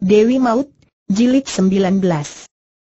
Dewi Maut, Jilid 19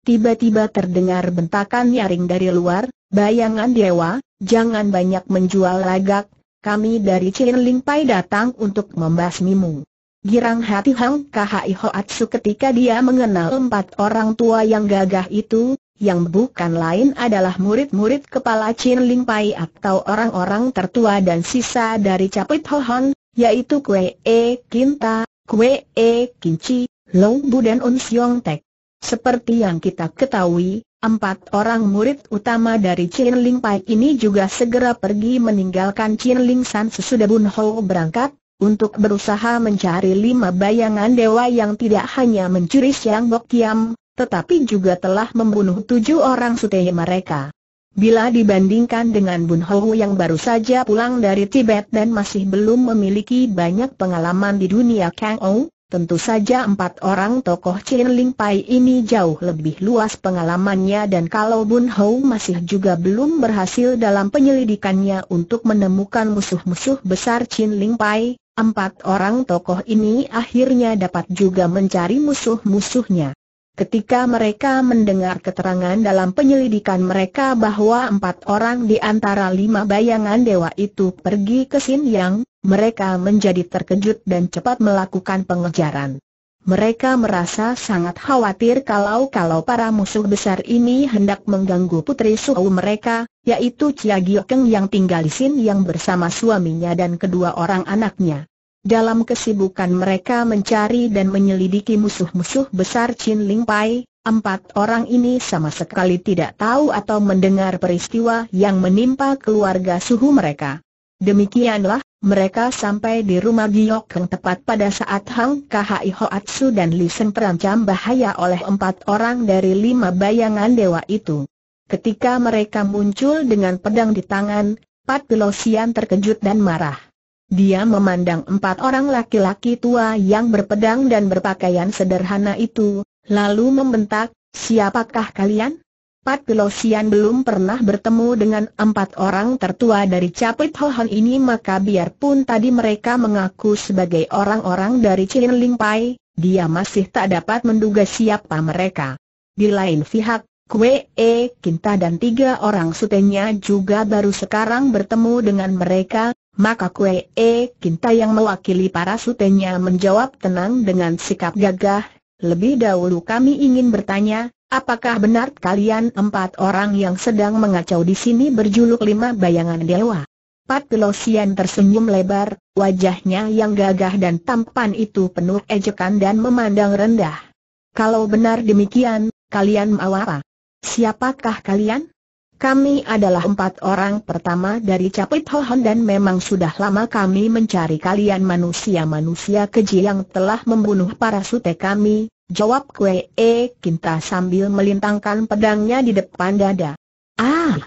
Tiba-tiba terdengar bentakan nyaring dari luar, bayangan dewa, jangan banyak menjual lagak, kami dari Chin Ling Pai datang untuk membasmimu. Girang hati Hang Kahai Hoatsu ketika dia mengenal empat orang tua yang gagah itu, yang bukan lain adalah murid-murid kepala Chin Ling Pai atau orang-orang tertua dan sisa dari Capit Hohon, yaitu Kue E Kinta, Kue E Kinci, Long Bu dan Un Siong Tek. Seperti yang kita ketahui, empat orang murid utama dari Chin Ling Pai ini juga segera pergi meninggalkan Chin Ling San sesudah Bun Ho berangkat, untuk berusaha mencari lima bayangan dewa yang tidak hanya mencuri Siang Bok Kiam, tetapi juga telah membunuh tujuh orang suteye mereka. Bila dibandingkan dengan Bun Ho yang baru saja pulang dari Tibet dan masih belum memiliki banyak pengalaman di dunia Kang Ou, tentu saja empat orang tokoh Chin Ling Pai ini jauh lebih luas pengalamannya dan kalau Bun Ho masih juga belum berhasil dalam penyelidikannya untuk menemukan musuh-musuh besar Chin Ling Pai, Empat orang tokoh ini akhirnya dapat juga mencari musuh-musuhnya. Ketika mereka mendengar keterangan dalam penyelidikan mereka bahwa empat orang di antara lima bayangan dewa itu pergi ke Sin Yang, mereka menjadi terkejut dan cepat melakukan pengejaran. Mereka merasa sangat khawatir kalau-kalau para musuh besar ini hendak mengganggu putri suhu mereka, yaitu Chia Giokeng yang tinggal di Sin yang bersama suaminya dan kedua orang anaknya. Dalam kesibukan mereka mencari dan menyelidiki musuh-musuh besar Chin Ling Pai, empat orang ini sama sekali tidak tahu atau mendengar peristiwa yang menimpa keluarga suhu mereka. Demikianlah, mereka sampai di rumah Giok tepat pada saat Hang Kahai Hoatsu dan Li Seng terancam bahaya oleh empat orang dari lima bayangan dewa itu. Ketika mereka muncul dengan pedang di tangan, Pat Pelosian terkejut dan marah. Dia memandang empat orang laki-laki tua yang berpedang dan berpakaian sederhana itu, lalu membentak, siapakah kalian? Pat Pelosian belum pernah bertemu dengan empat orang tertua dari Capit Hohon ini maka biarpun tadi mereka mengaku sebagai orang-orang dari Chin Ling Pai, dia masih tak dapat menduga siapa mereka. Di lain pihak, Kue E, Kinta dan tiga orang sutenya juga baru sekarang bertemu dengan mereka, maka Kue E, Kinta yang mewakili para sutenya menjawab tenang dengan sikap gagah, lebih dahulu kami ingin bertanya, apakah benar kalian empat orang yang sedang mengacau di sini berjuluk lima bayangan dewa? Pat Pelosian tersenyum lebar, wajahnya yang gagah dan tampan itu penuh ejekan dan memandang rendah. Kalau benar demikian, kalian mau apa? Siapakah kalian? Kami adalah empat orang pertama dari Capit Hohon dan memang sudah lama kami mencari kalian manusia-manusia keji yang telah membunuh para sute kami, jawab Kue E Kinta sambil melintangkan pedangnya di depan dada. Ah!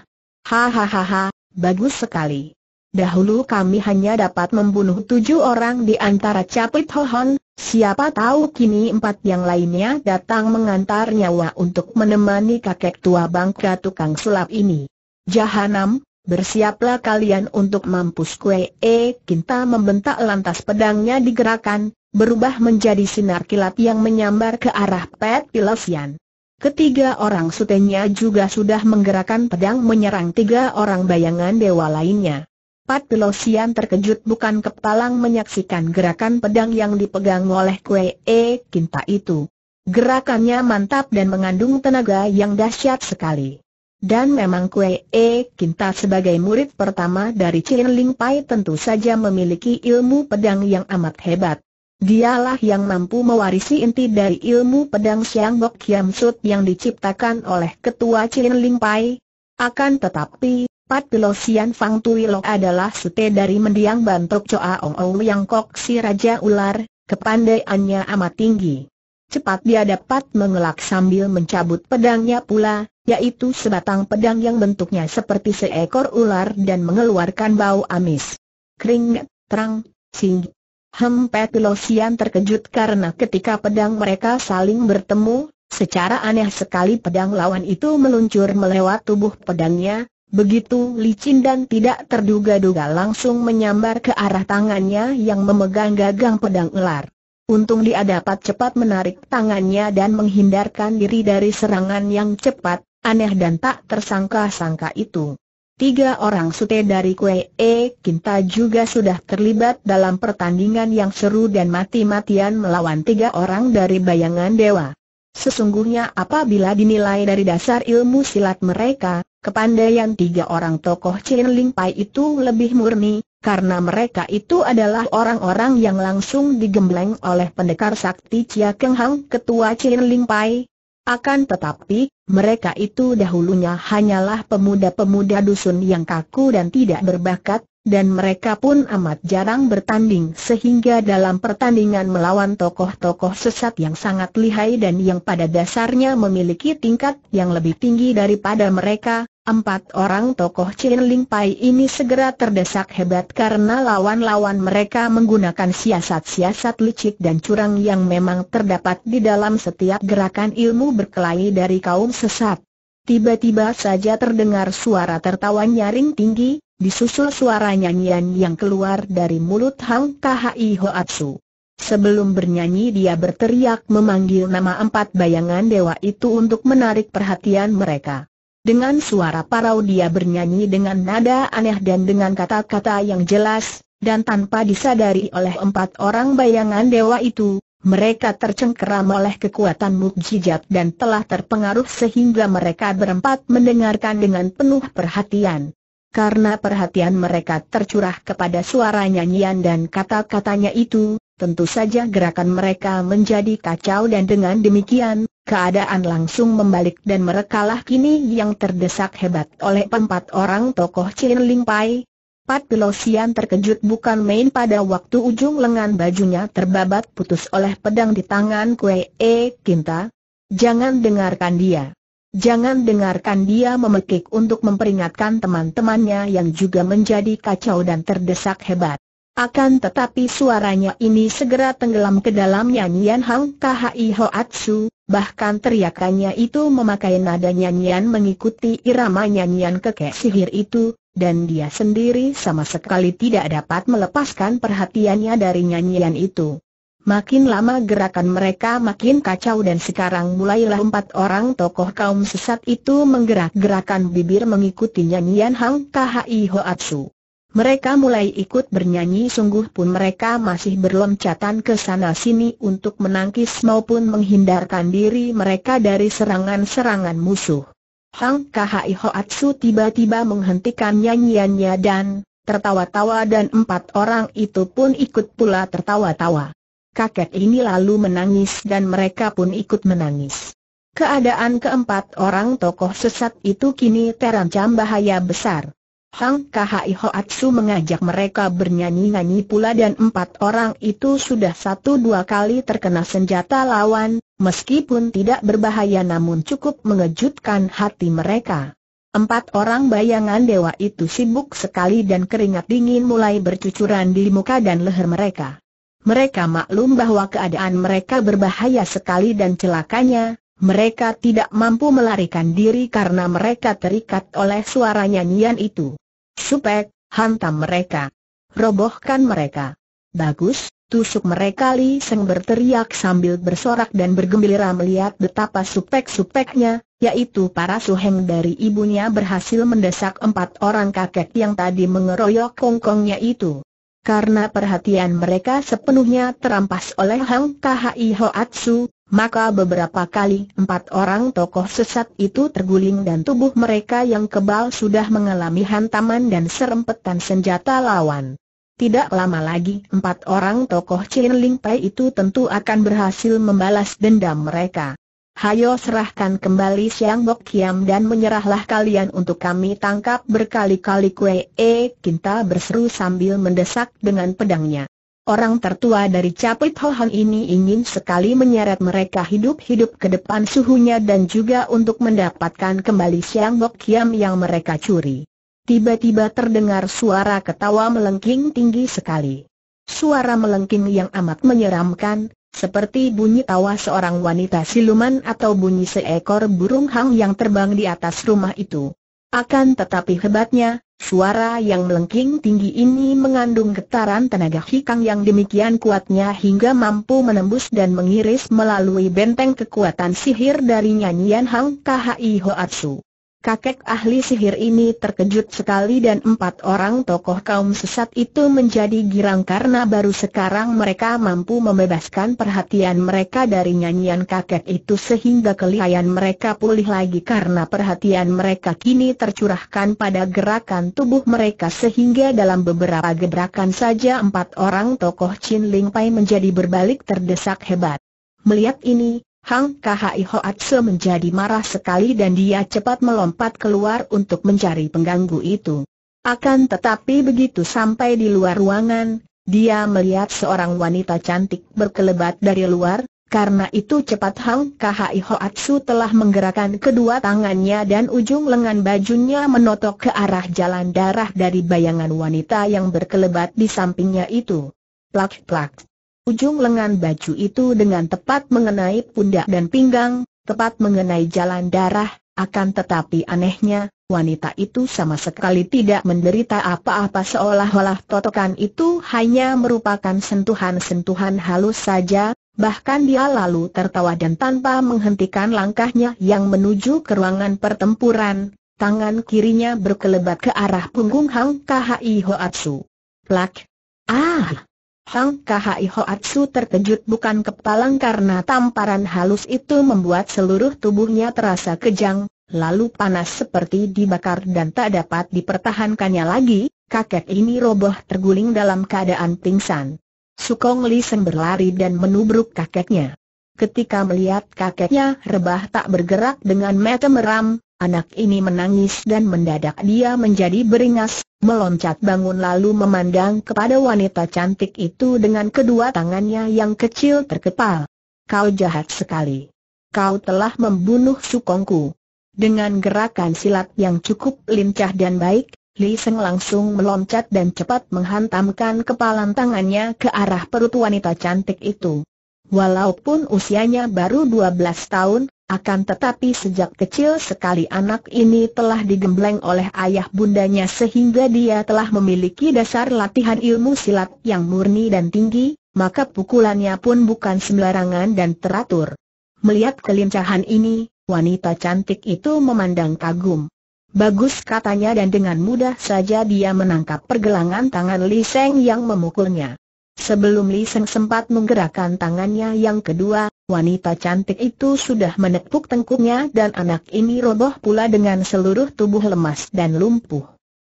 Hahaha, bagus sekali. Dahulu kami hanya dapat membunuh tujuh orang di antara Capit Hohon, siapa tahu kini empat yang lainnya datang mengantar nyawa untuk menemani kakek tua bangka tukang sulap ini. Jahanam, bersiaplah kalian untuk mampus kue E Kinta membentak lantas pedangnya digerakkan, berubah menjadi sinar kilat yang menyambar ke arah Pet Pilosian. Ketiga orang sutenya juga sudah menggerakkan pedang menyerang tiga orang bayangan dewa lainnya. Pat Pelosian terkejut bukan kepalang menyaksikan gerakan pedang yang dipegang oleh Kue E Kinta itu. Gerakannya mantap dan mengandung tenaga yang dahsyat sekali. Dan memang Kue E Kinta sebagai murid pertama dari Chin Ling Pai tentu saja memiliki ilmu pedang yang amat hebat. Dialah yang mampu mewarisi inti dari ilmu pedang Siang Bok Kiam Sut yang diciptakan oleh ketua Chin Ling Pai. Akan tetapi, Pat Pelosian Fang Tuilok adalah sute dari mendiang Bantok Choa Ong Ou yang kok si Raja Ular, kepandaiannya amat tinggi. Cepat dia dapat mengelak sambil mencabut pedangnya pula, yaitu sebatang pedang yang bentuknya seperti seekor ular dan mengeluarkan bau amis. Kering, terang, sing. Hem Pat Pelosian terkejut karena ketika pedang mereka saling bertemu, secara aneh sekali pedang lawan itu meluncur melewat tubuh pedangnya, Begitu licin dan tidak terduga-duga langsung menyambar ke arah tangannya yang memegang gagang pedang ular. Untung dia dapat cepat menarik tangannya dan menghindarkan diri dari serangan yang cepat, aneh dan tak tersangka-sangka itu. Tiga orang sute dari Kue E Kinta juga sudah terlibat dalam pertandingan yang seru dan mati-matian melawan tiga orang dari bayangan dewa. Sesungguhnya apabila dinilai dari dasar ilmu silat mereka, kepandaian tiga orang tokoh Chin Ling Pai itu lebih murni, karena mereka itu adalah orang-orang yang langsung digembleng oleh pendekar sakti Chia Keng Hang ketua Chin Ling Pai. Akan tetapi, mereka itu dahulunya hanyalah pemuda-pemuda dusun yang kaku dan tidak berbakat, dan mereka pun amat jarang bertanding sehingga dalam pertandingan melawan tokoh-tokoh sesat yang sangat lihai dan yang pada dasarnya memiliki tingkat yang lebih tinggi daripada mereka, empat orang tokoh Chin Ling Pai ini segera terdesak hebat karena lawan-lawan mereka menggunakan siasat-siasat licik dan curang yang memang terdapat di dalam setiap gerakan ilmu berkelahi dari kaum sesat. Tiba-tiba saja terdengar suara tertawa nyaring tinggi, disusul suara nyanyian yang keluar dari mulut Hang Khi Hoatsu. Sebelum bernyanyi dia berteriak memanggil nama empat bayangan dewa itu untuk menarik perhatian mereka. Dengan suara parau dia bernyanyi dengan nada aneh dan dengan kata-kata yang jelas, dan tanpa disadari oleh empat orang bayangan dewa itu, mereka tercengkeram oleh kekuatan mukjizat dan telah terpengaruh sehingga mereka berempat mendengarkan dengan penuh perhatian. Karena perhatian mereka tercurah kepada suara nyanyian dan kata-katanya itu, tentu saja gerakan mereka menjadi kacau dan dengan demikian, keadaan langsung membalik dan merekalah kini yang terdesak hebat oleh empat orang tokoh Chin Ling Pai. Pat Pelosian terkejut bukan main pada waktu ujung lengan bajunya terbabat putus oleh pedang di tangan Kue E Kinta. Jangan dengarkan dia. Jangan dengarkan dia memekik untuk memperingatkan teman-temannya yang juga menjadi kacau dan terdesak hebat. Akan tetapi suaranya ini segera tenggelam ke dalam nyanyian Hang Khi Hoatsu, bahkan teriakannya itu memakai nada nyanyian mengikuti irama nyanyian kekek sihir itu, dan dia sendiri sama sekali tidak dapat melepaskan perhatiannya dari nyanyian itu. Makin lama gerakan mereka makin kacau dan sekarang mulailah empat orang tokoh kaum sesat itu menggerak-gerakan bibir mengikuti nyanyian Hang Khi Hoatsu. Mereka mulai ikut bernyanyi sungguh pun mereka masih berloncatan ke sana sini untuk menangkis maupun menghindarkan diri mereka dari serangan-serangan musuh. Hang Khi Hoatsu tiba-tiba menghentikan nyanyiannya dan tertawa-tawa dan empat orang itu pun ikut pula tertawa-tawa. Kakek ini lalu menangis dan mereka pun ikut menangis. Keadaan keempat orang tokoh sesat itu kini terancam bahaya besar. Hang Khi Hoatsu mengajak mereka bernyanyi-nyanyi pula dan empat orang itu sudah satu dua kali terkena senjata lawan, meskipun tidak berbahaya namun cukup mengejutkan hati mereka. Empat orang bayangan dewa itu sibuk sekali dan keringat dingin mulai bercucuran di muka dan leher mereka. Mereka maklum bahwa keadaan mereka berbahaya sekali dan celakanya, mereka tidak mampu melarikan diri karena mereka terikat oleh suara nyanyian itu. Supek, hantam mereka. Robohkan mereka. Bagus, tusuk mereka Li Seng berteriak sambil bersorak dan bergembira melihat betapa supek-supeknya, yaitu para suheng dari ibunya berhasil mendesak empat orang kakek yang tadi mengeroyok kongkongnya itu. Karena perhatian mereka sepenuhnya terampas oleh Hang Khi Hoatsu, maka beberapa kali empat orang tokoh sesat itu terguling dan tubuh mereka yang kebal sudah mengalami hantaman dan serempetan senjata lawan. Tidak lama lagi empat orang tokoh Chin Ling Pai itu tentu akan berhasil membalas dendam mereka. Hayo serahkan kembali Siang Bok Kiam dan menyerahlah kalian untuk kami tangkap berkali-kali kue e Kinta berseru sambil mendesak dengan pedangnya. Orang tertua dari Capit Hohang ini ingin sekali menyeret mereka hidup-hidup ke depan suhunya dan juga untuk mendapatkan kembali Siang Bok yang mereka curi. Tiba-tiba terdengar suara ketawa melengking tinggi sekali. Suara melengking yang amat menyeramkan, seperti bunyi tawa seorang wanita siluman atau bunyi seekor burung hang yang terbang di atas rumah itu. Akan tetapi hebatnya, Suara yang melengking tinggi ini mengandung getaran tenaga hikang yang demikian kuatnya hingga mampu menembus dan mengiris melalui benteng kekuatan sihir dari nyanyian Hang Khi Hoatsu. Kakek ahli sihir ini terkejut sekali dan empat orang tokoh kaum sesat itu menjadi girang karena baru sekarang mereka mampu membebaskan perhatian mereka dari nyanyian kakek itu sehingga kelihayan mereka pulih lagi karena perhatian mereka kini tercurahkan pada gerakan tubuh mereka sehingga dalam beberapa gebrakan saja empat orang tokoh Chin Ling Pai menjadi berbalik terdesak hebat. Melihat ini, Hang Khai Hoatse menjadi marah sekali dan dia cepat melompat keluar untuk mencari pengganggu itu. Akan tetapi begitu sampai di luar ruangan, dia melihat seorang wanita cantik berkelebat dari luar, karena itu cepat Hang Khai Hoatsu telah menggerakkan kedua tangannya dan ujung lengan bajunya menotok ke arah jalan darah dari bayangan wanita yang berkelebat di sampingnya itu. Plak-plak. Ujung lengan baju itu dengan tepat mengenai pundak dan pinggang, tepat mengenai jalan darah, akan tetapi anehnya, wanita itu sama sekali tidak menderita apa-apa seolah-olah totokan itu hanya merupakan sentuhan-sentuhan halus saja, bahkan dia lalu tertawa dan tanpa menghentikan langkahnya yang menuju ke ruangan pertempuran, tangan kirinya berkelebat ke arah punggung Hang Khi Hoatsu. Plak! Ah! Hang Khai Hoatsu terkejut bukan kepalang karena tamparan halus itu membuat seluruh tubuhnya terasa kejang, lalu panas seperti dibakar dan tak dapat dipertahankannya lagi, kakek ini roboh terguling dalam keadaan pingsan. Sukong Li Seng berlari dan menubruk kakeknya. Ketika melihat kakeknya rebah tak bergerak dengan mata meram, Anak ini menangis dan mendadak dia menjadi beringas, meloncat bangun lalu memandang kepada wanita cantik itu dengan kedua tangannya yang kecil terkepal. Kau jahat sekali. Kau telah membunuh sukongku. Dengan gerakan silat yang cukup lincah dan baik, Li Seng langsung meloncat dan cepat menghantamkan kepalan tangannya ke arah perut wanita cantik itu. Walaupun usianya baru 12 tahun, akan tetapi sejak kecil sekali anak ini telah digembleng oleh ayah bundanya sehingga dia telah memiliki dasar latihan ilmu silat yang murni dan tinggi, maka pukulannya pun bukan sembarangan dan teratur. Melihat kelincahan ini, wanita cantik itu memandang kagum. Bagus katanya dan dengan mudah saja dia menangkap pergelangan tangan Li Seng yang memukulnya. Sebelum Li Seng sempat menggerakkan tangannya yang kedua, wanita cantik itu sudah menepuk tengkuknya dan anak ini roboh pula dengan seluruh tubuh lemas dan lumpuh.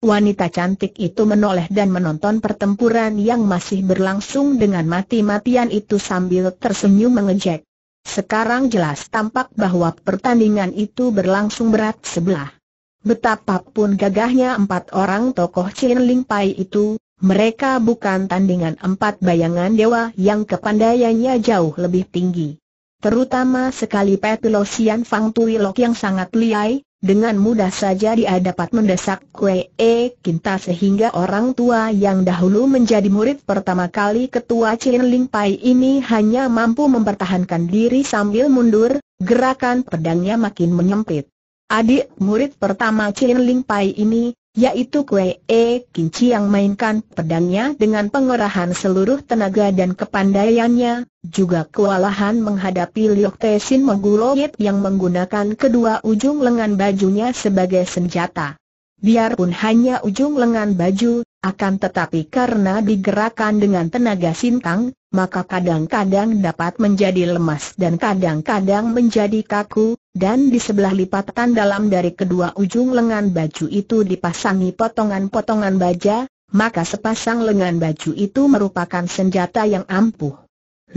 Wanita cantik itu menoleh dan menonton pertempuran yang masih berlangsung dengan mati-matian itu sambil tersenyum mengejek. Sekarang jelas tampak bahwa pertandingan itu berlangsung berat sebelah. Betapapun gagahnya empat orang tokoh Chin Ling Pai itu, mereka bukan tandingan empat bayangan dewa yang kepandaiannya jauh lebih tinggi. Terutama sekali Petulosian Fang Tuilok yang sangat liai, dengan mudah saja dia dapat mendesak Kue E Kinta sehingga orang tua yang dahulu menjadi murid pertama kali ketua Chin Ling Pai ini hanya mampu mempertahankan diri sambil mundur, gerakan pedangnya makin menyempit. Adik murid pertama Chin Ling Pai ini, yaitu Kue E Kinci yang mainkan pedangnya dengan pengerahan seluruh tenaga dan kepandaiannya, juga kewalahan menghadapi Liok Tesin Moguloyet yang menggunakan kedua ujung lengan bajunya sebagai senjata. Biarpun hanya ujung lengan baju, akan tetapi karena digerakkan dengan tenaga sintang, maka kadang-kadang dapat menjadi lemas dan kadang-kadang menjadi kaku, dan di sebelah lipatan dalam dari kedua ujung lengan baju itu dipasangi potongan-potongan baja, maka sepasang lengan baju itu merupakan senjata yang ampuh.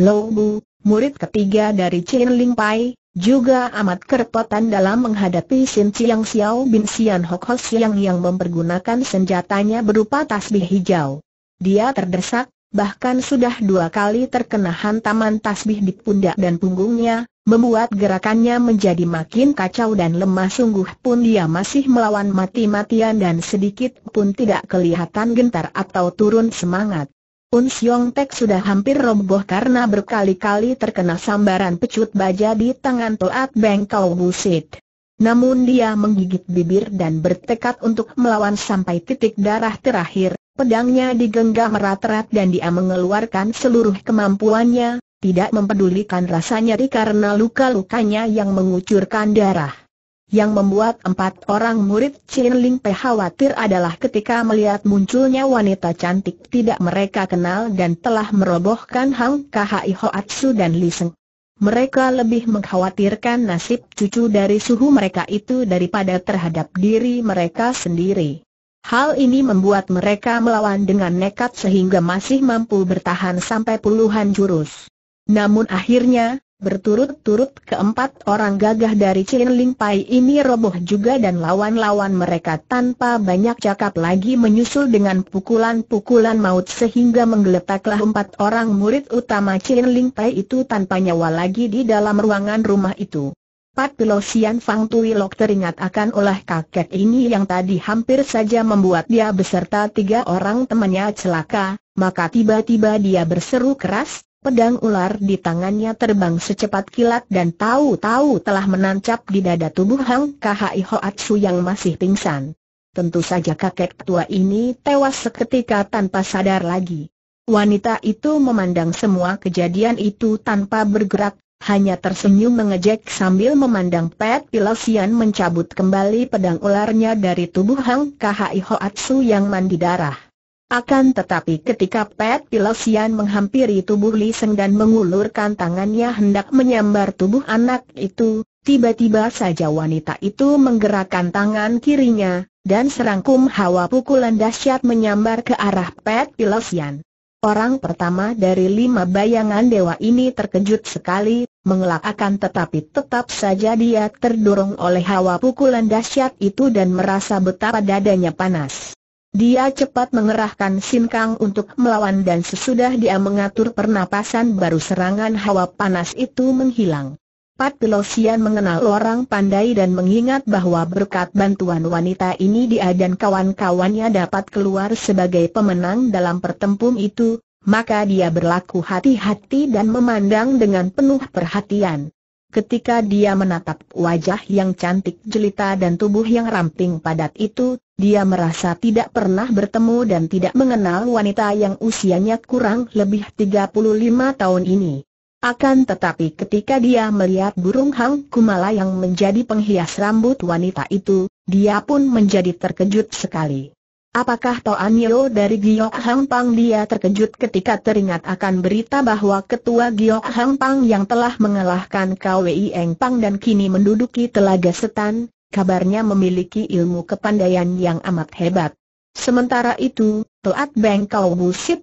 Lo Bu, murid ketiga dari Chen Ling Pai, juga amat kerepotan dalam menghadapi Sin Chiang Xiao bin Sian Hok Ho Siang yang mempergunakan senjatanya berupa tasbih hijau. Dia terdesak, bahkan sudah dua kali terkena hantaman tasbih di pundak dan punggungnya, membuat gerakannya menjadi makin kacau dan lemah sungguh pun dia masih melawan mati-matian dan sedikit pun tidak kelihatan gentar atau turun semangat. Un Siong Tek sudah hampir roboh karena berkali-kali terkena sambaran pecut baja di tangan Toat Bengkau Busit. Namun dia menggigit bibir dan bertekad untuk melawan sampai titik darah terakhir, pedangnya digenggam erat-erat dan dia mengeluarkan seluruh kemampuannya, tidak mempedulikan rasa nyeri karena luka-lukanya yang mengucurkan darah. Yang membuat empat orang murid Chin Ling Pei khawatir adalah ketika melihat munculnya wanita cantik tidak mereka kenal dan telah merobohkan Hang Kahai Hoatsu dan Li Seng. Mereka lebih mengkhawatirkan nasib cucu dari suhu mereka itu daripada terhadap diri mereka sendiri. Hal ini membuat mereka melawan dengan nekat sehingga masih mampu bertahan sampai puluhan jurus. Namun akhirnya, Berturut-turut keempat orang gagah dari Chin Ling Pai ini roboh juga dan lawan-lawan mereka tanpa banyak cakap lagi menyusul dengan pukulan-pukulan maut sehingga menggeletaklah empat orang murid utama Chin Ling Pai itu tanpa nyawa lagi di dalam ruangan rumah itu. Pat Pilosian Fang Tuilok teringat akan olah kakek ini yang tadi hampir saja membuat dia beserta tiga orang temannya celaka, maka tiba-tiba dia berseru keras, Pedang ular di tangannya terbang secepat kilat dan tahu-tahu telah menancap di dada tubuh Hang Kahai Hoatsu yang masih pingsan. Tentu saja kakek tua ini tewas seketika tanpa sadar lagi. Wanita itu memandang semua kejadian itu tanpa bergerak, hanya tersenyum mengejek sambil memandang Pet Pilosian mencabut kembali pedang ularnya dari tubuh Hang Kahai Hoatsu yang mandi darah. Akan tetapi ketika Pet Pilosian menghampiri tubuh Li Seng dan mengulurkan tangannya hendak menyambar tubuh anak itu, tiba-tiba saja wanita itu menggerakkan tangan kirinya, dan serangkum hawa pukulan dahsyat menyambar ke arah Pet Pilosian. Orang pertama dari lima bayangan dewa ini terkejut sekali, mengelak akan tetapi tetap saja dia terdorong oleh hawa pukulan dahsyat itu dan merasa betapa dadanya panas. Dia cepat mengerahkan sinkang untuk melawan dan sesudah dia mengatur pernapasan baru serangan hawa panas itu menghilang. Pat Pelosian mengenal orang pandai dan mengingat bahwa berkat bantuan wanita ini dia dan kawan-kawannya dapat keluar sebagai pemenang dalam pertempung itu, maka dia berlaku hati-hati dan memandang dengan penuh perhatian. Ketika dia menatap wajah yang cantik jelita dan tubuh yang ramping padat itu, dia merasa tidak pernah bertemu dan tidak mengenal wanita yang usianya kurang lebih 35 tahun ini. Akan tetapi ketika dia melihat burung hang kumala yang menjadi penghias rambut wanita itu, dia pun menjadi terkejut sekali. Apakah Toan Yo dari Giok Hang Pang dia terkejut ketika teringat akan berita bahwa ketua Giok Hang Pang yang telah mengalahkan KWI Eng Pang dan kini menduduki Telaga Setan, kabarnya memiliki ilmu kepandaian yang amat hebat. Sementara itu, Toat Beng Kau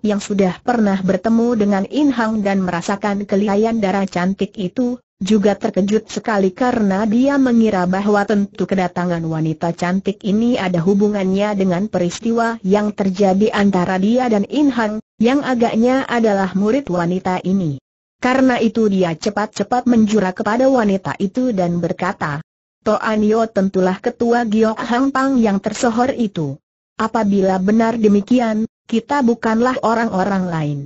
yang sudah pernah bertemu dengan In Hang dan merasakan kelihayan darah cantik itu, juga terkejut sekali karena dia mengira bahwa tentu kedatangan wanita cantik ini ada hubungannya dengan peristiwa yang terjadi antara dia dan In Hang, yang agaknya adalah murid wanita ini. Karena itu dia cepat-cepat menjura kepada wanita itu dan berkata, Toan Yo tentulah ketua Giok Hang Pang yang tersohor itu. Apabila benar demikian, kita bukanlah orang-orang lain.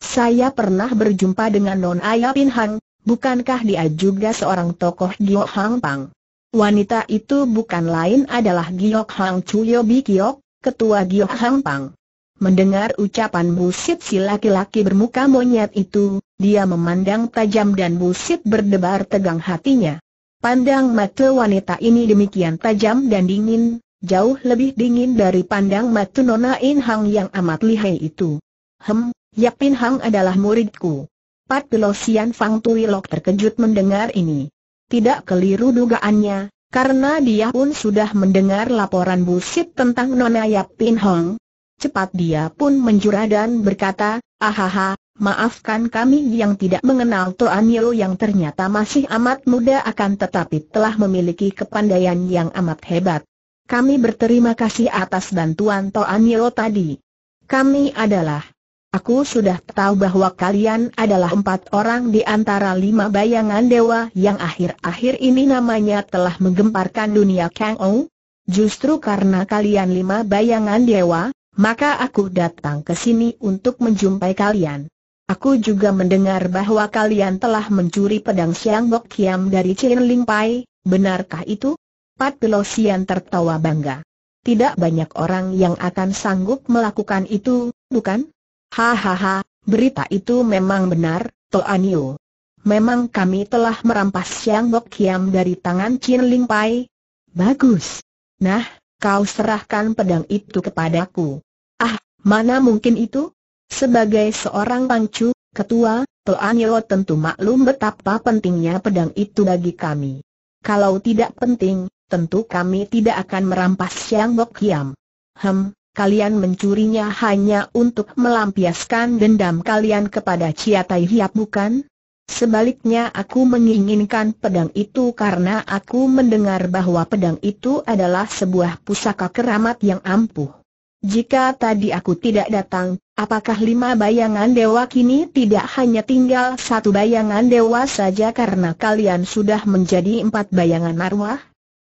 Saya pernah berjumpa dengan Non Ayah Pin Hang, Bukankah dia juga seorang tokoh Giok Hang Pang? Wanita itu bukan lain adalah Giok Hang Chuyo Bi Kiok, ketua Giok Hang Pang. Mendengar ucapan busit si laki-laki bermuka monyet itu, dia memandang tajam dan busit berdebar tegang hatinya. Pandang mata wanita ini demikian tajam dan dingin, jauh lebih dingin dari pandang mata Nona In Hang yang amat lihai itu. Hem, Yapin Hang adalah muridku. Pat Pelosian Fang Tuilok terkejut mendengar ini. Tidak keliru dugaannya, karena dia pun sudah mendengar laporan busit tentang Nona Yap Pin Hong. Cepat dia pun menjura dan berkata, ahaha, maafkan kami yang tidak mengenal Toan Yo yang ternyata masih amat muda akan tetapi telah memiliki kepandaian yang amat hebat. Kami berterima kasih atas bantuan Toan Yo tadi. Kami adalah Aku sudah tahu bahwa kalian adalah empat orang di antara lima bayangan dewa yang akhir-akhir ini namanya telah menggemparkan dunia Kang Ou. Justru karena kalian lima bayangan dewa, maka aku datang ke sini untuk menjumpai kalian. Aku juga mendengar bahwa kalian telah mencuri pedang Siang Bok Kiam dari Chin Ling Pai, benarkah itu? Pat Pelosian tertawa bangga. Tidak banyak orang yang akan sanggup melakukan itu, bukan? Hahaha, berita itu memang benar, Toanio. Memang kami telah merampas Siang Bok Kiam dari tangan Chin Ling Pai. Bagus. Nah, kau serahkan pedang itu kepadaku. Ah, mana mungkin itu? Sebagai seorang pangcu, ketua, Toanio tentu maklum betapa pentingnya pedang itu bagi kami. Kalau tidak penting, tentu kami tidak akan merampas Siang Bok Kiam. Hem, kalian mencurinya hanya untuk melampiaskan dendam kalian kepada Chia Tai Hiap bukan? Sebaliknya aku menginginkan pedang itu karena aku mendengar bahwa pedang itu adalah sebuah pusaka keramat yang ampuh. Jika tadi aku tidak datang, apakah lima bayangan dewa kini tidak hanya tinggal satu bayangan dewa saja karena kalian sudah menjadi empat bayangan marwah?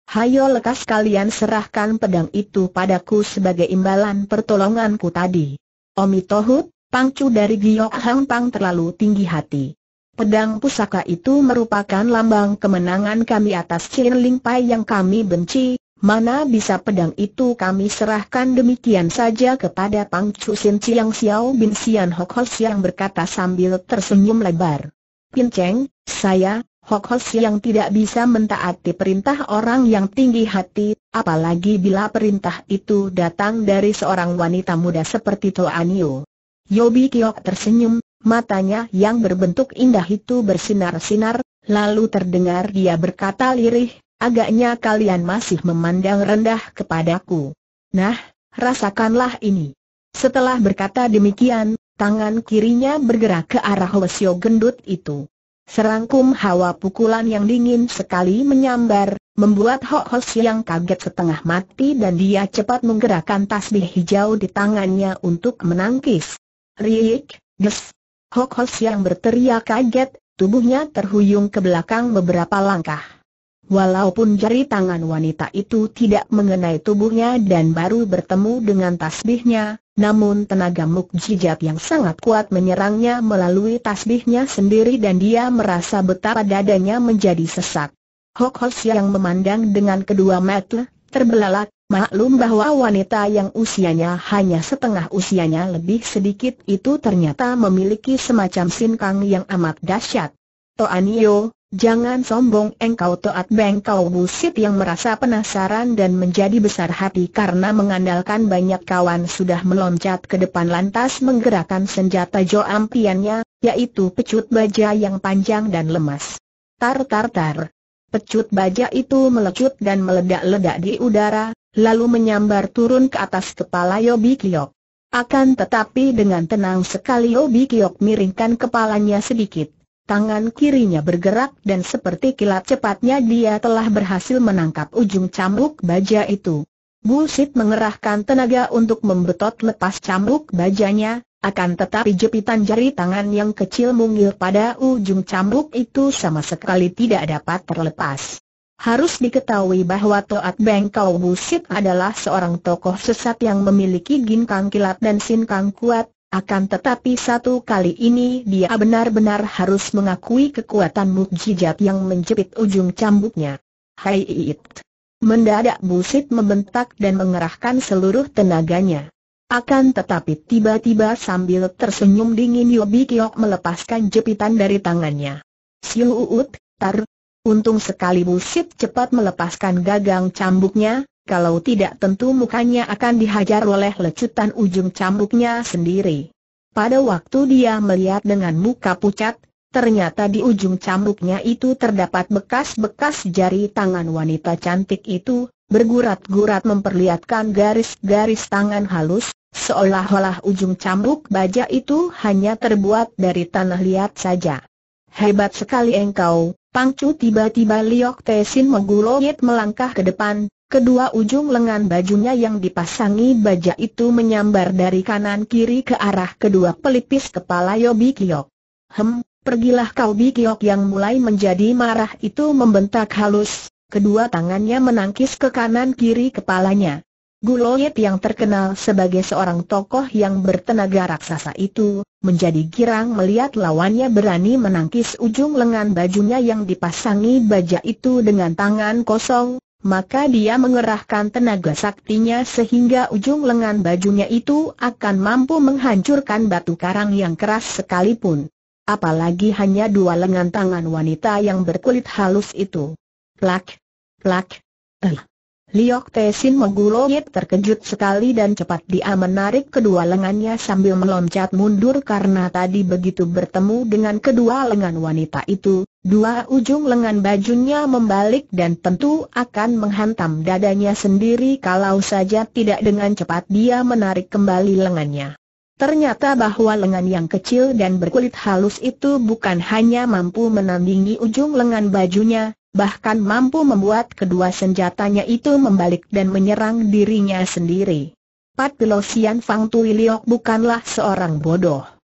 Hayo lekas kalian serahkan pedang itu padaku sebagai imbalan pertolonganku tadi. Omi Tohut, pangcu dari Giok Hang Pang terlalu tinggi hati. Pedang pusaka itu merupakan lambang kemenangan kami atas Chin Ling Pai yang kami benci, mana bisa pedang itu kami serahkan demikian saja kepada Pangcu Sin Chiang Xiao bin Sian Hok Ho Siang berkata sambil tersenyum lebar. Pinceng, saya, Hok Hos yang tidak bisa mentaati perintah orang yang tinggi hati, apalagi bila perintah itu datang dari seorang wanita muda seperti Toanio. Yobi Kiok tersenyum, matanya yang berbentuk indah itu bersinar-sinar, lalu terdengar dia berkata lirih, agaknya kalian masih memandang rendah kepadaku. Nah, rasakanlah ini. Setelah berkata demikian, tangan kirinya bergerak ke arah Hwasyo gendut itu. Serangkum hawa pukulan yang dingin sekali menyambar, membuat Hok Hos yang kaget setengah mati dan dia cepat menggerakkan tasbih hijau di tangannya untuk menangkis. Riik, ges! Hok Hos yang berteriak kaget, tubuhnya terhuyung ke belakang beberapa langkah. Walaupun jari tangan wanita itu tidak mengenai tubuhnya dan baru bertemu dengan tasbihnya, namun tenaga mukjizat yang sangat kuat menyerangnya melalui tasbihnya sendiri dan dia merasa betapa dadanya menjadi sesak. Hok Hos yang memandang dengan kedua mata, terbelalak, maklum bahwa wanita yang usianya hanya setengah usianya lebih sedikit itu ternyata memiliki semacam sinkang yang amat dahsyat. Toanio, Jangan sombong engkau toat bengkau busit yang merasa penasaran dan menjadi besar hati karena mengandalkan banyak kawan sudah meloncat ke depan lantas menggerakkan senjata joampiannya, yaitu pecut baja yang panjang dan lemas. Tar tar tar. Pecut baja itu melecut dan meledak-ledak di udara, lalu menyambar turun ke atas kepala Yobi Kiok. Akan tetapi dengan tenang sekali Yobi Kiok miringkan kepalanya sedikit tangan kirinya bergerak dan seperti kilat cepatnya dia telah berhasil menangkap ujung cambuk baja itu. Busit mengerahkan tenaga untuk membetot lepas cambuk bajanya, akan tetapi jepitan jari tangan yang kecil mungil pada ujung cambuk itu sama sekali tidak dapat terlepas. Harus diketahui bahwa Toat Bengkau Busit adalah seorang tokoh sesat yang memiliki ginkang kilat dan sinkang kuat, akan tetapi satu kali ini dia benar-benar harus mengakui kekuatan mukjizat yang menjepit ujung cambuknya. Hai it! Mendadak busit membentak dan mengerahkan seluruh tenaganya. Akan tetapi tiba-tiba sambil tersenyum dingin Yobi Kiok melepaskan jepitan dari tangannya. Siu Uut, tar, untung sekali busit cepat melepaskan gagang cambuknya, kalau tidak tentu mukanya akan dihajar oleh lecutan ujung cambuknya sendiri. Pada waktu dia melihat dengan muka pucat, ternyata di ujung cambuknya itu terdapat bekas-bekas jari tangan wanita cantik itu, bergurat-gurat memperlihatkan garis-garis tangan halus, seolah-olah ujung cambuk baja itu hanya terbuat dari tanah liat saja. Hebat sekali engkau, Pangcu tiba-tiba Liok Tesin mengguloyet melangkah ke depan, Kedua ujung lengan bajunya yang dipasangi baja itu menyambar dari kanan kiri ke arah kedua pelipis kepala Yobi Kiok. Hem, pergilah kau Bi Kiok yang mulai menjadi marah itu membentak halus, kedua tangannya menangkis ke kanan kiri kepalanya. Guloyet yang terkenal sebagai seorang tokoh yang bertenaga raksasa itu, menjadi girang melihat lawannya berani menangkis ujung lengan bajunya yang dipasangi baja itu dengan tangan kosong, maka dia mengerahkan tenaga saktinya sehingga ujung lengan bajunya itu akan mampu menghancurkan batu karang yang keras sekalipun. Apalagi hanya dua lengan tangan wanita yang berkulit halus itu. Plak, plak, eh. Liok Tesin menggulungit terkejut sekali dan cepat dia menarik kedua lengannya sambil meloncat mundur karena tadi begitu bertemu dengan kedua lengan wanita itu, dua ujung lengan bajunya membalik dan tentu akan menghantam dadanya sendiri kalau saja tidak dengan cepat dia menarik kembali lengannya. Ternyata bahwa lengan yang kecil dan berkulit halus itu bukan hanya mampu menandingi ujung lengan bajunya, bahkan mampu membuat kedua senjatanya itu membalik dan menyerang dirinya sendiri. Pat Pelosian Fang Tui Liok bukanlah seorang bodoh.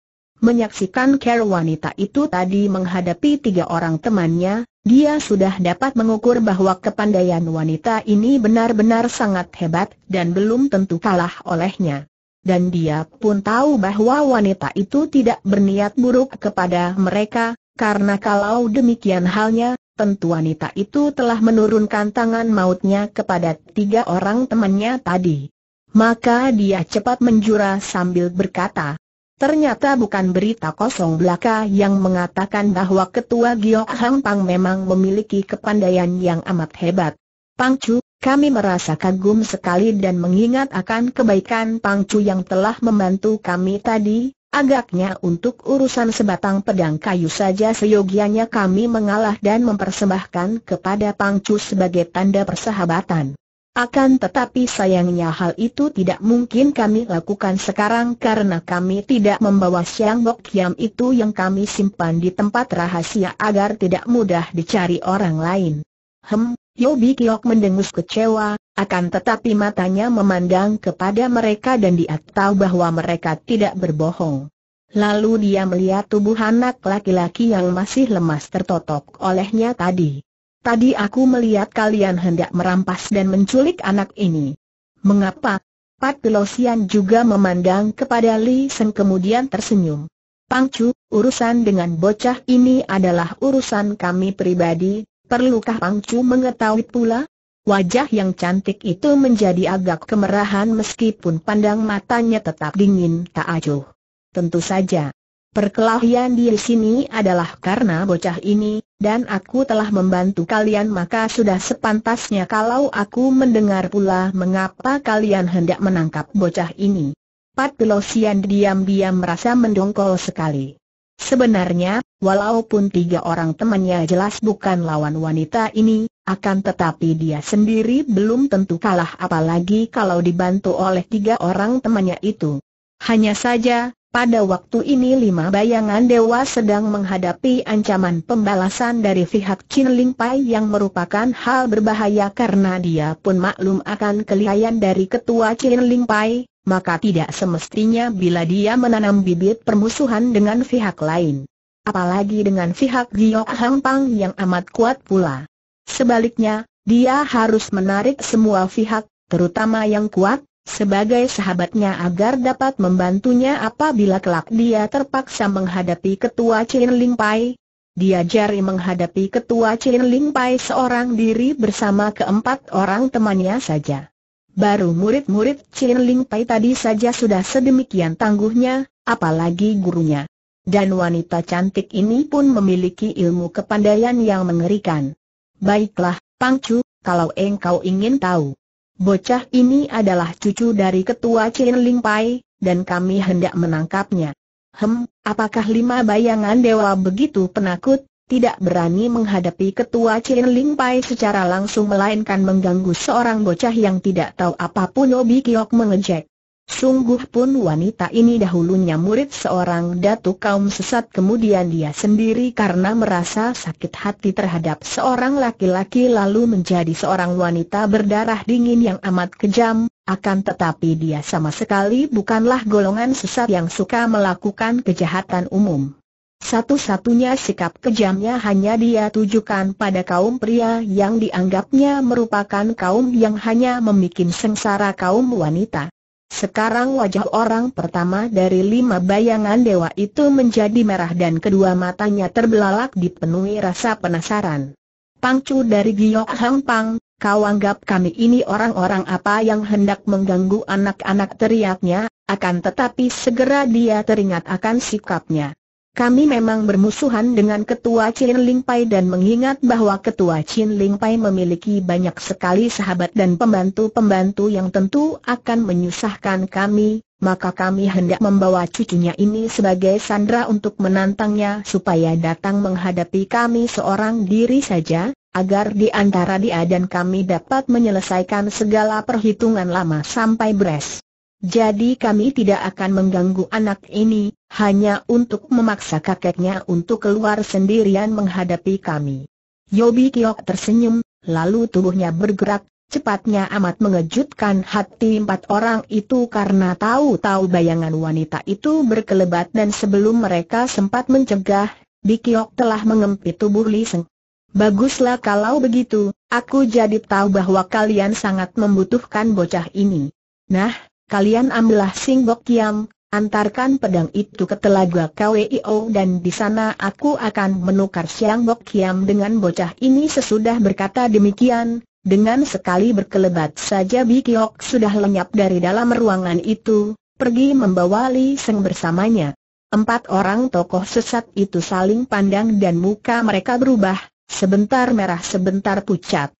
Menyaksikan care wanita itu tadi menghadapi tiga orang temannya, dia sudah dapat mengukur bahwa kepandaian wanita ini benar-benar sangat hebat dan belum tentu kalah olehnya. Dan dia pun tahu bahwa wanita itu tidak berniat buruk kepada mereka, karena kalau demikian halnya, tentu wanita itu telah menurunkan tangan mautnya kepada tiga orang temannya tadi. Maka dia cepat menjura sambil berkata, Ternyata bukan berita kosong belaka yang mengatakan bahwa ketua Giok Hang Pang memang memiliki kepandaian yang amat hebat. Pangcu, kami merasa kagum sekali dan mengingat akan kebaikan Pangcu yang telah membantu kami tadi, Agaknya untuk urusan sebatang pedang kayu saja seyogianya kami mengalah dan mempersembahkan kepada Pangcu sebagai tanda persahabatan. Akan tetapi sayangnya hal itu tidak mungkin kami lakukan sekarang karena kami tidak membawa Siang Bok Kiam itu yang kami simpan di tempat rahasia agar tidak mudah dicari orang lain. Hem, Yobi Kiok mendengus kecewa, akan tetapi matanya memandang kepada mereka dan dia tahu bahwa mereka tidak berbohong. Lalu dia melihat tubuh anak laki-laki yang masih lemas tertotok olehnya tadi. Tadi aku melihat kalian hendak merampas dan menculik anak ini. Mengapa? Pat Pelosian juga memandang kepada Li Seng kemudian tersenyum. Pangcu, urusan dengan bocah ini adalah urusan kami pribadi, perlukah Pangcu mengetahui pula? Wajah yang cantik itu menjadi agak kemerahan meskipun pandang matanya tetap dingin tak acuh. Tentu saja. Perkelahian di sini adalah karena bocah ini, dan aku telah membantu kalian maka sudah sepantasnya kalau aku mendengar pula mengapa kalian hendak menangkap bocah ini. Pat Pelosian diam-diam merasa mendongkol sekali. Sebenarnya, walaupun tiga orang temannya jelas bukan lawan wanita ini, akan tetapi dia sendiri belum tentu kalah apalagi kalau dibantu oleh tiga orang temannya itu. Hanya saja, pada waktu ini lima bayangan dewa sedang menghadapi ancaman pembalasan dari pihak Chin Ling Pai yang merupakan hal berbahaya karena dia pun maklum akan kelihayan dari ketua Chin Ling Pai, maka tidak semestinya bila dia menanam bibit permusuhan dengan pihak lain. Apalagi dengan pihak Giok Hang Pang yang amat kuat pula. Sebaliknya, dia harus menarik semua pihak, terutama yang kuat, sebagai sahabatnya agar dapat membantunya apabila kelak dia terpaksa menghadapi ketua Chin Ling Pai. Dia jari menghadapi ketua Chin Ling Pai seorang diri bersama keempat orang temannya saja. Baru murid-murid Chin Ling Pai tadi saja sudah sedemikian tangguhnya, apalagi gurunya. Dan wanita cantik ini pun memiliki ilmu kepandaian yang mengerikan. Baiklah, Pangcu, kalau engkau ingin tahu. Bocah ini adalah cucu dari ketua Chin Ling Pai, dan kami hendak menangkapnya. Hem, apakah lima bayangan dewa begitu penakut, tidak berani menghadapi ketua Chin Ling Pai secara langsung melainkan mengganggu seorang bocah yang tidak tahu apa pun Obi Kiok mengejek. Sungguh pun wanita ini dahulunya murid seorang datuk kaum sesat kemudian dia sendiri karena merasa sakit hati terhadap seorang laki-laki lalu menjadi seorang wanita berdarah dingin yang amat kejam, akan tetapi dia sama sekali bukanlah golongan sesat yang suka melakukan kejahatan umum. Satu-satunya sikap kejamnya hanya dia tujukan pada kaum pria yang dianggapnya merupakan kaum yang hanya membuat sengsara kaum wanita. Sekarang wajah orang pertama dari lima bayangan dewa itu menjadi merah dan kedua matanya terbelalak dipenuhi rasa penasaran. Pangcu dari Giok Hang Pang, Kau anggap kami ini orang-orang apa yang hendak mengganggu anak-anak teriaknya, akan tetapi segera dia teringat akan sikapnya. Kami memang bermusuhan dengan Ketua Chin Ling Pai dan mengingat bahwa Ketua Chin Ling Pai memiliki banyak sekali sahabat dan pembantu-pembantu yang tentu akan menyusahkan kami, maka kami hendak membawa cucunya ini sebagai sandera untuk menantangnya supaya datang menghadapi kami seorang diri saja, agar di antara dia dan kami dapat menyelesaikan segala perhitungan lama sampai beres. Jadi kami tidak akan mengganggu anak ini, hanya untuk memaksa kakeknya untuk keluar sendirian menghadapi kami. Yobi Kiok tersenyum, lalu tubuhnya bergerak, cepatnya amat mengejutkan hati empat orang itu karena tahu-tahu bayangan wanita itu berkelebat dan sebelum mereka sempat mencegah, Bikiok telah mengempit tubuh Li Seng. Baguslah kalau begitu, aku jadi tahu bahwa kalian sangat membutuhkan bocah ini. Nah, kalian ambillah Sing Bok Kiam, antarkan pedang itu ke telaga KWIO dan di sana aku akan menukar Siang Bok Kiam dengan bocah ini sesudah berkata demikian, dengan sekali berkelebat saja Bikiok sudah lenyap dari dalam ruangan itu, pergi membawa Li Seng bersamanya. Empat orang tokoh sesat itu saling pandang dan muka mereka berubah, sebentar merah sebentar pucat.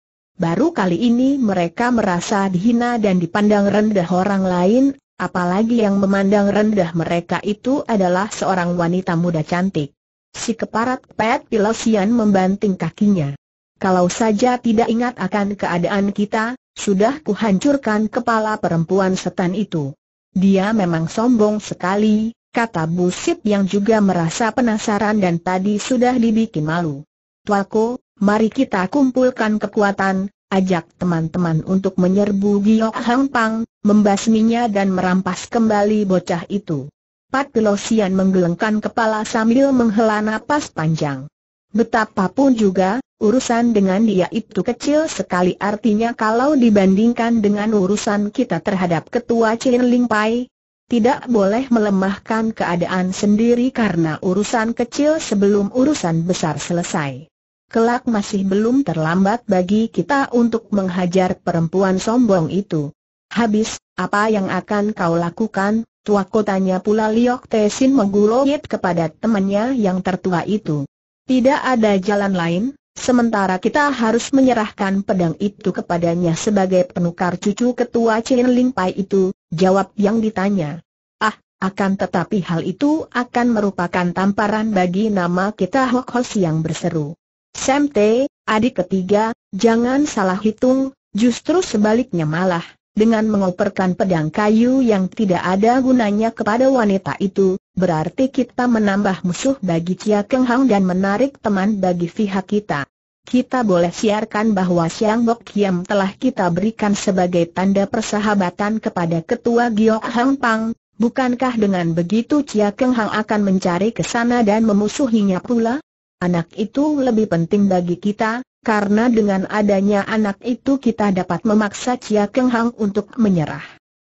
Baru kali ini mereka merasa dihina dan dipandang rendah orang lain, apalagi yang memandang rendah mereka itu adalah seorang wanita muda cantik. Si keparat Pet Pilosian membanting kakinya. Kalau saja tidak ingat akan keadaan kita, sudah kuhancurkan kepala perempuan setan itu. Dia memang sombong sekali, kata Busit yang juga merasa penasaran dan tadi sudah dibikin malu. Tuaku, mari kita kumpulkan kekuatan, ajak teman-teman untuk menyerbu Giok Hang Pang, membasminya dan merampas kembali bocah itu. Pat Pelosian menggelengkan kepala sambil menghela napas panjang. Betapapun juga, urusan dengan dia itu kecil sekali artinya kalau dibandingkan dengan urusan kita terhadap ketua Chin Ling Pai. Tidak boleh melemahkan keadaan sendiri karena urusan kecil sebelum urusan besar selesai kelak masih belum terlambat bagi kita untuk menghajar perempuan sombong itu. Habis, apa yang akan kau lakukan? Tua kotanya pula Liok Tesin mengguloyet kepada temannya yang tertua itu. Tidak ada jalan lain, sementara kita harus menyerahkan pedang itu kepadanya sebagai penukar cucu ketua Chin Ling Pai itu, jawab yang ditanya. Ah, akan tetapi hal itu akan merupakan tamparan bagi nama kita Hok Hos yang berseru. Sam T, adik ketiga, jangan salah hitung, justru sebaliknya malah, dengan mengoperkan pedang kayu yang tidak ada gunanya kepada wanita itu, berarti kita menambah musuh bagi Chia Keng Hang dan menarik teman bagi pihak kita. Kita boleh siarkan bahwa Siang Bok Kiam telah kita berikan sebagai tanda persahabatan kepada Ketua Giok Hang Pang, bukankah dengan begitu Chia Keng Hang akan mencari ke sana dan memusuhinya pula? Anak itu lebih penting bagi kita, karena dengan adanya anak itu kita dapat memaksa Chia Keng Hang untuk menyerah.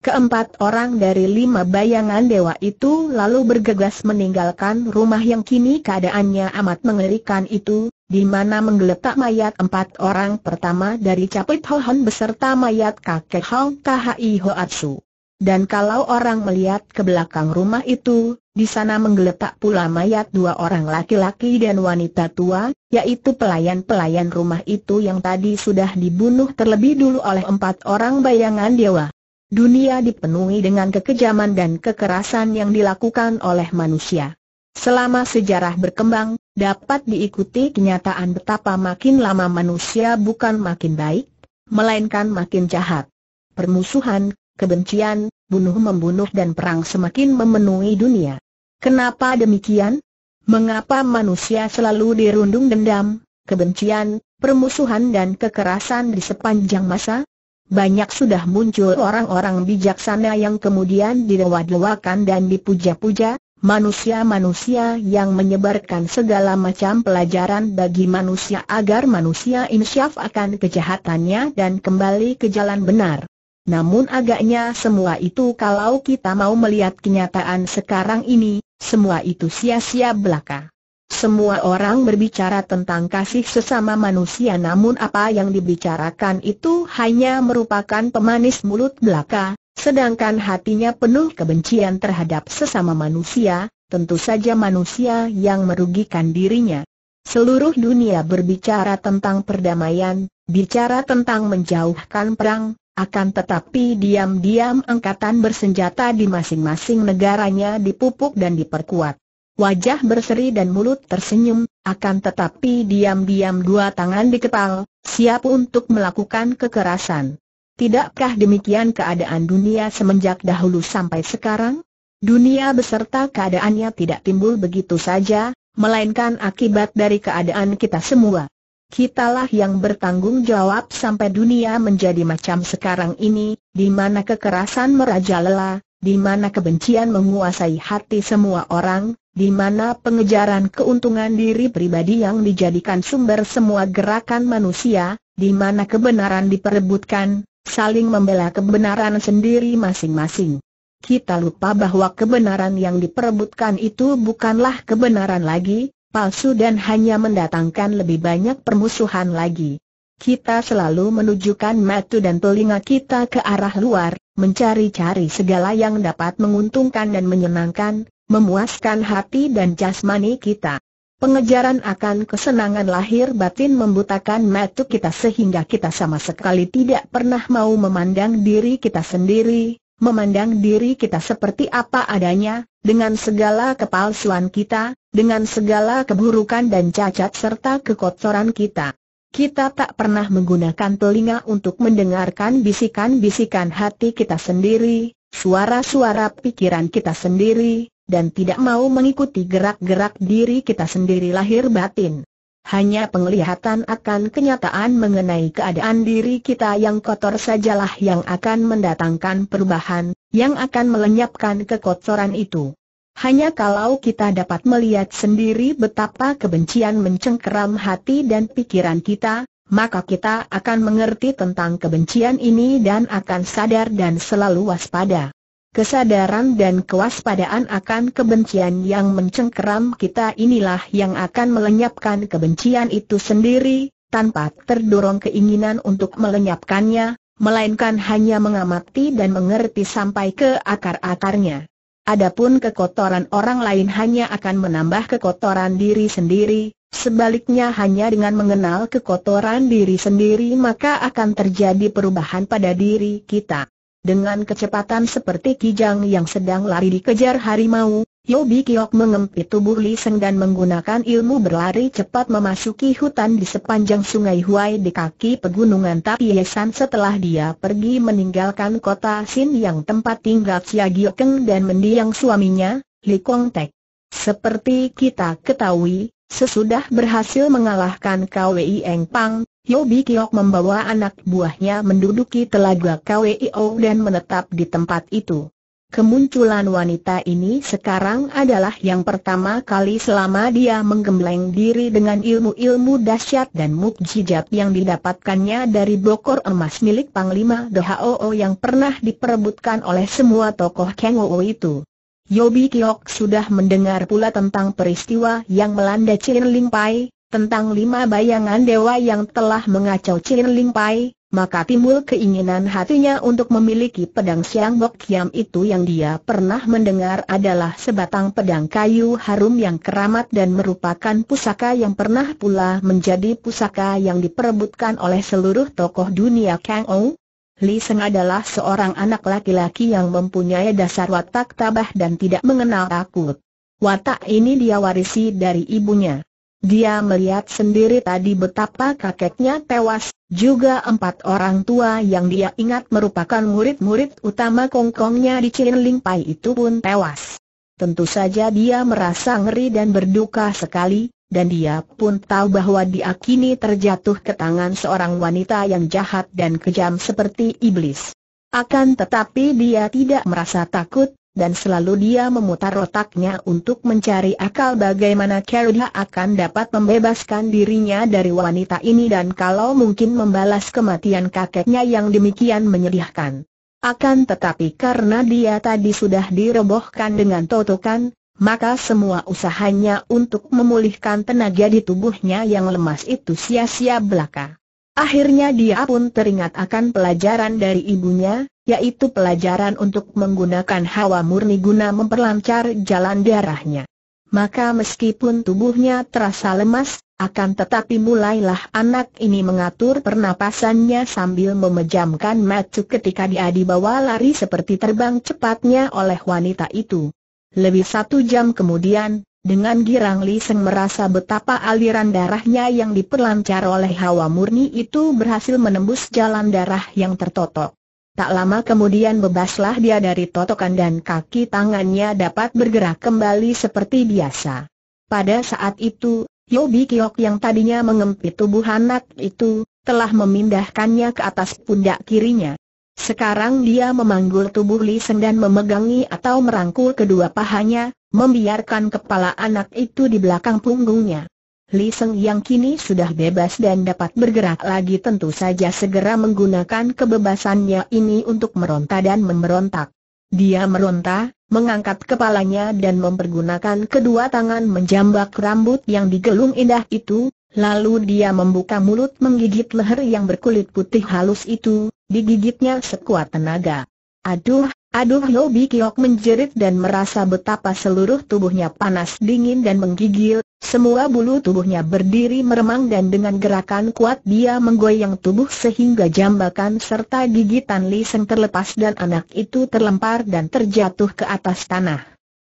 Keempat orang dari lima bayangan dewa itu lalu bergegas meninggalkan rumah yang kini keadaannya amat mengerikan itu, di mana menggeletak mayat empat orang pertama dari Capit Hohon beserta mayat kakek Hong Khi Hoatsu. Dan kalau orang melihat ke belakang rumah itu, di sana menggeletak pula mayat dua orang laki-laki dan wanita tua, yaitu pelayan-pelayan rumah itu yang tadi sudah dibunuh terlebih dulu oleh empat orang bayangan dewa. Dunia dipenuhi dengan kekejaman dan kekerasan yang dilakukan oleh manusia. Selama sejarah berkembang, dapat diikuti kenyataan betapa makin lama manusia bukan makin baik, melainkan makin jahat. Permusuhan, kebencian, bunuh-membunuh dan perang semakin memenuhi dunia. Kenapa demikian? Mengapa manusia selalu dirundung dendam, kebencian, permusuhan dan kekerasan di sepanjang masa? Banyak sudah muncul orang-orang bijaksana yang kemudian didewa-dewakan dan dipuja-puja, manusia-manusia yang menyebarkan segala macam pelajaran bagi manusia agar manusia insyaf akan kejahatannya dan kembali ke jalan benar. Namun agaknya semua itu kalau kita mau melihat kenyataan sekarang ini, semua itu sia-sia belaka. Semua orang berbicara tentang kasih sesama manusia namun apa yang dibicarakan itu hanya merupakan pemanis mulut belaka, sedangkan hatinya penuh kebencian terhadap sesama manusia, tentu saja manusia yang merugikan dirinya. Seluruh dunia berbicara tentang perdamaian, bicara tentang menjauhkan perang, akan tetapi diam-diam angkatan bersenjata di masing-masing negaranya dipupuk dan diperkuat. Wajah berseri dan mulut tersenyum, akan tetapi diam-diam dua tangan dikepal, siap untuk melakukan kekerasan. Tidakkah demikian keadaan dunia semenjak dahulu sampai sekarang? Dunia beserta keadaannya tidak timbul begitu saja, melainkan akibat dari keadaan kita semua. Kitalah yang bertanggung jawab sampai dunia menjadi macam sekarang ini, di mana kekerasan merajalela, di mana kebencian menguasai hati semua orang, di mana pengejaran keuntungan diri pribadi yang dijadikan sumber semua gerakan manusia, di mana kebenaran diperebutkan, saling membela kebenaran sendiri masing-masing. Kita lupa bahwa kebenaran yang diperebutkan itu bukanlah kebenaran lagi, palsu dan hanya mendatangkan lebih banyak permusuhan lagi. Kita selalu menunjukkan mata dan telinga kita ke arah luar, mencari-cari segala yang dapat menguntungkan dan menyenangkan, memuaskan hati dan jasmani kita. Pengejaran akan kesenangan lahir batin membutakan mata kita sehingga kita sama sekali tidak pernah mau memandang diri kita sendiri, memandang diri kita seperti apa adanya, dengan segala kepalsuan kita, dengan segala keburukan dan cacat serta kekotoran kita. Kita tak pernah menggunakan telinga untuk mendengarkan bisikan-bisikan hati kita sendiri, suara-suara pikiran kita sendiri, dan tidak mau mengikuti gerak-gerak diri kita sendiri lahir batin. Hanya penglihatan akan kenyataan mengenai keadaan diri kita yang kotor sajalah yang akan mendatangkan perubahan, yang akan melenyapkan kekotoran itu. Hanya kalau kita dapat melihat sendiri betapa kebencian mencengkeram hati dan pikiran kita, maka kita akan mengerti tentang kebencian ini dan akan sadar dan selalu waspada. Kesadaran dan kewaspadaan akan kebencian yang mencengkeram kita inilah yang akan melenyapkan kebencian itu sendiri, tanpa terdorong keinginan untuk melenyapkannya, melainkan hanya mengamati dan mengerti sampai ke akar-akarnya. Adapun kekotoran orang lain hanya akan menambah kekotoran diri sendiri, sebaliknya hanya dengan mengenal kekotoran diri sendiri maka akan terjadi perubahan pada diri kita. Dengan kecepatan seperti kijang yang sedang lari dikejar harimau, Yobi Kiok mengempit tubuh Li Seng dan menggunakan ilmu berlari cepat memasuki hutan di sepanjang sungai Huai di kaki pegunungan Tapiesan setelah dia pergi meninggalkan kota Sin yang tempat tinggal Chia Giokeng dan mendiang suaminya, Li Kong Tek. Seperti kita ketahui, sesudah berhasil mengalahkan KWI Eng Pang, Yobi Kiok membawa anak buahnya menduduki telaga KWIO dan menetap di tempat itu. Kemunculan wanita ini sekarang adalah yang pertama kali selama dia menggembleng diri dengan ilmu-ilmu dahsyat dan mukjizat yang didapatkannya dari bokor emas milik Panglima DHOO yang pernah diperebutkan oleh semua tokoh Kengoo itu. Yobi Kiok sudah mendengar pula tentang peristiwa yang melanda Chin Ling Pai, tentang lima bayangan dewa yang telah mengacau Chin Ling Pai, maka timbul keinginan hatinya untuk memiliki pedang Siang Bok Kiam itu yang dia pernah mendengar adalah sebatang pedang kayu harum yang keramat dan merupakan pusaka yang pernah pula menjadi pusaka yang diperebutkan oleh seluruh tokoh dunia Kang Ou. Li Seng adalah seorang anak laki-laki yang mempunyai dasar watak tabah dan tidak mengenal takut. Watak ini dia warisi dari ibunya. Dia melihat sendiri tadi betapa kakeknya tewas, juga empat orang tua yang dia ingat merupakan murid-murid utama kongkongnya di Ling Pai itu pun tewas. Tentu saja dia merasa ngeri dan berduka sekali, dan dia pun tahu bahwa dia kini terjatuh ke tangan seorang wanita yang jahat dan kejam seperti iblis. Akan tetapi dia tidak merasa takut, dan selalu dia memutar otaknya untuk mencari akal bagaimana Carolia akan dapat membebaskan dirinya dari wanita ini dan kalau mungkin membalas kematian kakeknya yang demikian menyedihkan. Akan tetapi karena dia tadi sudah dirobohkan dengan totokan, maka semua usahanya untuk memulihkan tenaga di tubuhnya yang lemas itu sia-sia belaka. Akhirnya dia pun teringat akan pelajaran dari ibunya, yaitu pelajaran untuk menggunakan hawa murni guna memperlancar jalan darahnya. Maka meskipun tubuhnya terasa lemas, akan tetapi mulailah anak ini mengatur pernapasannya sambil memejamkan mata ketika dia dibawa lari seperti terbang cepatnya oleh wanita itu. Lebih satu jam kemudian, dengan girang Li Seng merasa betapa aliran darahnya yang diperlancar oleh hawa murni itu berhasil menembus jalan darah yang tertotok. Tak lama kemudian bebaslah dia dari totokan dan kaki tangannya dapat bergerak kembali seperti biasa. Pada saat itu, Yobi Kiok yang tadinya mengempit tubuh anak itu, telah memindahkannya ke atas pundak kirinya. Sekarang dia memanggul tubuh Li Seng dan memegangi atau merangkul kedua pahanya, membiarkan kepala anak itu di belakang punggungnya. Li Seng yang kini sudah bebas dan dapat bergerak lagi tentu saja segera menggunakan kebebasannya ini untuk meronta dan memberontak. Dia meronta, mengangkat kepalanya dan mempergunakan kedua tangan menjambak rambut yang digelung indah itu, lalu dia membuka mulut menggigit leher yang berkulit putih halus itu, digigitnya sekuat tenaga. Aduh, aduh Yobi Kiok menjerit dan merasa betapa seluruh tubuhnya panas dingin dan menggigil, semua bulu tubuhnya berdiri meremang dan dengan gerakan kuat dia menggoyang tubuh sehingga jambakan serta gigitan Li Seng terlepas dan anak itu terlempar dan terjatuh ke atas tanah.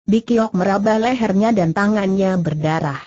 Bikiok meraba lehernya dan tangannya berdarah.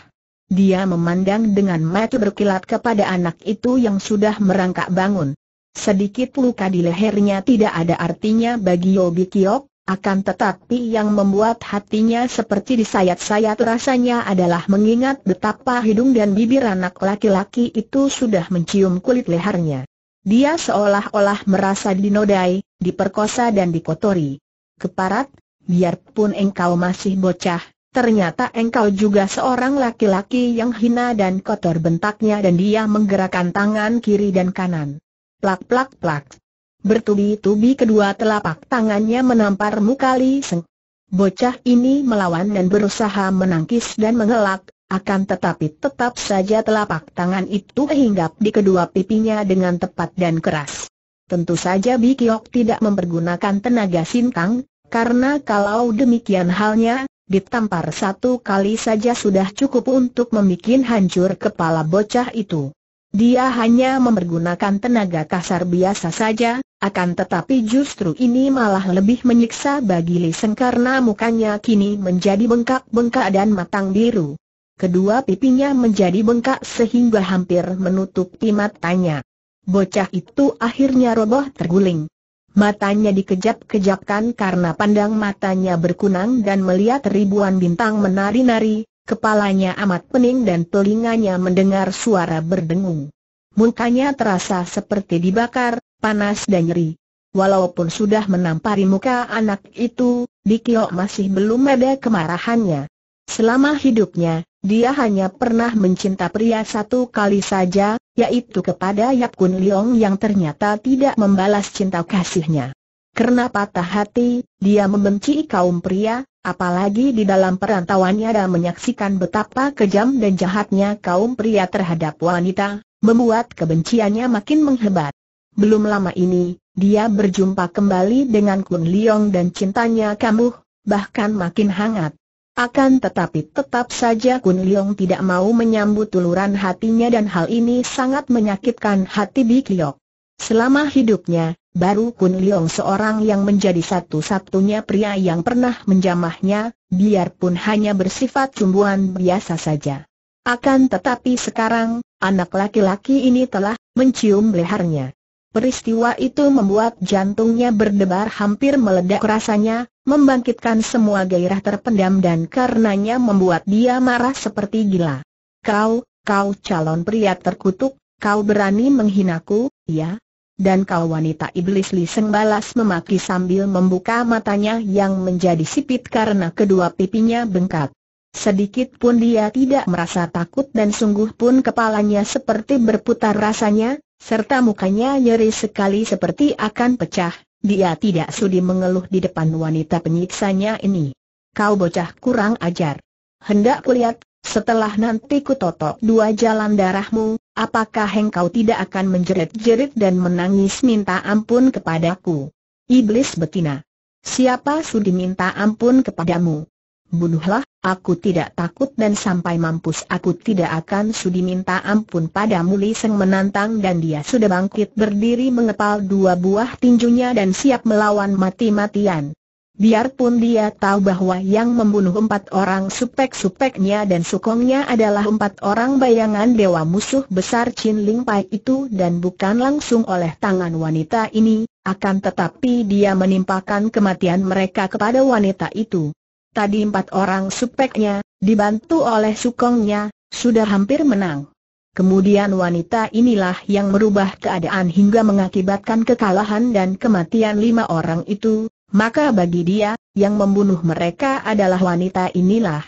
Dia memandang dengan mata berkilat kepada anak itu yang sudah merangkak bangun. Sedikit luka di lehernya tidak ada artinya bagi Yobi Kiok, akan tetapi yang membuat hatinya seperti disayat-sayat rasanya adalah mengingat betapa hidung dan bibir anak laki-laki itu sudah mencium kulit lehernya. Dia seolah-olah merasa dinodai, diperkosa dan dikotori. Keparat, biarpun engkau masih bocah, ternyata engkau juga seorang laki-laki yang hina dan kotor bentaknya dan dia menggerakkan tangan kiri dan kanan plak plak plak. Bertubi-tubi kedua telapak tangannya menampar muka Li Seng. Bocah ini melawan dan berusaha menangkis dan mengelak, akan tetapi tetap saja telapak tangan itu hinggap di kedua pipinya dengan tepat dan keras. Tentu saja Bikiok tidak mempergunakan tenaga sintang, karena kalau demikian halnya, ditampar satu kali saja sudah cukup untuk membuat hancur kepala bocah itu. Dia hanya mempergunakan tenaga kasar biasa saja, akan tetapi justru ini malah lebih menyiksa bagi Li Seng karena mukanya kini menjadi bengkak-bengkak dan matang biru. Kedua pipinya menjadi bengkak sehingga hampir menutupi matanya. Bocah itu akhirnya roboh terguling. Matanya dikejap-kejapkan karena pandang matanya berkunang dan melihat ribuan bintang menari-nari, Kepalanya amat pening dan telinganya mendengar suara berdengung. Mukanya terasa seperti dibakar, panas dan nyeri. Walaupun sudah menampari muka anak itu, Dikio masih belum ada kemarahannya. Selama hidupnya, dia hanya pernah mencinta pria satu kali saja, yaitu kepada Yap Kun Leong yang ternyata tidak membalas cinta kasihnya. Karena patah hati, dia membenci kaum pria, apalagi di dalam perantauannya dan menyaksikan betapa kejam dan jahatnya kaum pria terhadap wanita, membuat kebenciannya makin menghebat. Belum lama ini, dia berjumpa kembali dengan Kun Liong dan cintanya kambuh, bahkan makin hangat. Akan tetapi tetap saja Kun Liong tidak mau menyambut tuluran hatinya dan hal ini sangat menyakitkan hati Bikiok. Selama hidupnya, baru Kun Leong seorang yang menjadi satu-satunya pria yang pernah menjamahnya, biarpun hanya bersifat cumbuan biasa saja. Akan tetapi sekarang, anak laki-laki ini telah mencium lehernya. Peristiwa itu membuat jantungnya berdebar hampir meledak rasanya, membangkitkan semua gairah terpendam dan karenanya membuat dia marah seperti gila. Kau, kau calon pria terkutuk, kau berani menghinaku, ya? dan kau wanita iblis Li Seng balas memaki sambil membuka matanya yang menjadi sipit karena kedua pipinya bengkak. Sedikit pun dia tidak merasa takut dan sungguh pun kepalanya seperti berputar rasanya, serta mukanya nyeri sekali seperti akan pecah, dia tidak sudi mengeluh di depan wanita penyiksanya ini. kau bocah kurang ajar. Hendak kulihat, setelah nanti ku totok dua jalan darahmu, apakah engkau tidak akan menjerit-jerit dan menangis minta ampun kepadaku? Iblis betina. Siapa sudi minta ampun kepadamu? Bunuhlah, aku tidak takut dan sampai mampus aku tidak akan sudi minta ampun padamu Liseng menantang dan dia sudah bangkit berdiri mengepal dua buah tinjunya dan siap melawan mati-matian. Biarpun dia tahu bahwa yang membunuh empat orang supek-supeknya dan sukongnya adalah empat orang bayangan dewa musuh besar Chin Ling Pai itu dan bukan langsung oleh tangan wanita ini, akan tetapi dia menimpakan kematian mereka kepada wanita itu. Tadi empat orang supeknya, dibantu oleh sukongnya, sudah hampir menang. Kemudian wanita inilah yang merubah keadaan hingga mengakibatkan kekalahan dan kematian lima orang itu, maka bagi dia, yang membunuh mereka adalah wanita inilah.